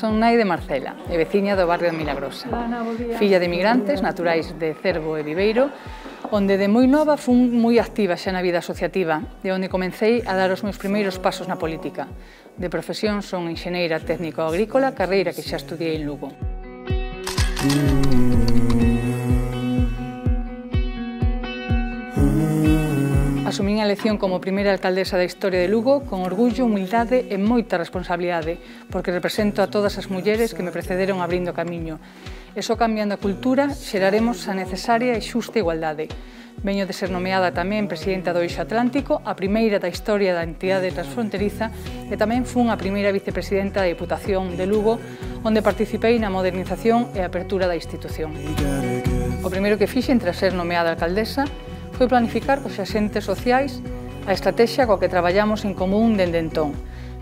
Son nai de Marcela e veciña do barrio de Milagrosa. Filla de migrantes, naturais de Cervo e Viveiro, onde de moi nova fun moi activa xa na vida asociativa, de onde comecei a dar os meus primeiros pasos na política. De profesión son enxeneira técnico agrícola, carreira que xa estudiei en Lugo. Mm. Asumín a elección como primeira alcaldesa da historia de Lugo con orgullo, humildade e moita responsabilidade, porque represento a todas as mulleres que me precederon abrindo camiño. E só cambiando a cultura xeraremos a necesaria e xusta igualdade. Veño de ser nomeada tamén presidenta do Eixo Atlántico, a primeira da historia da entidade transfronteriza e tamén fun a primeira vicepresidenta da Diputación de Lugo, onde participei na modernización e apertura da institución. O primeiro que fixen tras ser nomeada alcaldesa foi planificar cos axentes sociais a estrategia coa que traballamos en común dende entón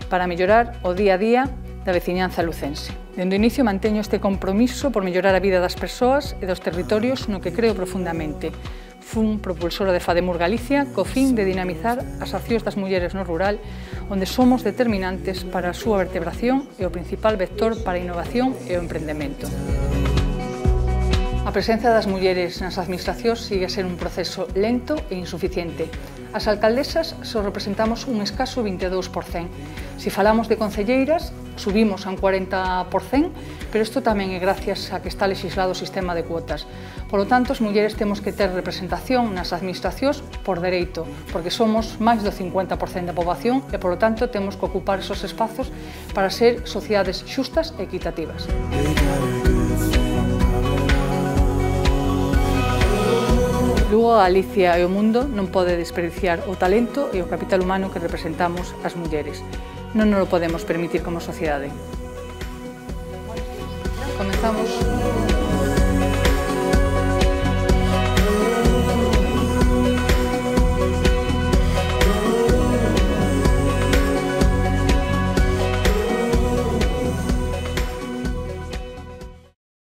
para mellorar o día a día da veciñanza lucense. Dende o inicio manteño este compromiso por mellorar a vida das persoas e dos territorios no que creo profundamente. Fun propulsora de Fademur Galicia co fin de dinamizar as accións das mulleres no rural onde somos determinantes para a súa vertebración e o principal vector para a innovación e o emprendemento. A presenza das mulleres nas administracións sigue a ser un proceso lento e insuficiente. As alcaldesas só representamos un escaso 22%. Se falamos de concelleiras, subimos a un 40%, pero isto tamén é gracias a que está legislado o sistema de cuotas. Por lo tanto, as mulleres temos que ter representación nas administracións por dereito, porque somos máis do 50% da poboación e, por lo tanto, temos que ocupar esos espazos para ser sociedades xustas e equitativas. Música Lugo, a e o mundo non pode desperdiciar o talento e o capital humano que representamos as mulleres. Non nos lo podemos permitir como sociedade. Comenzamos.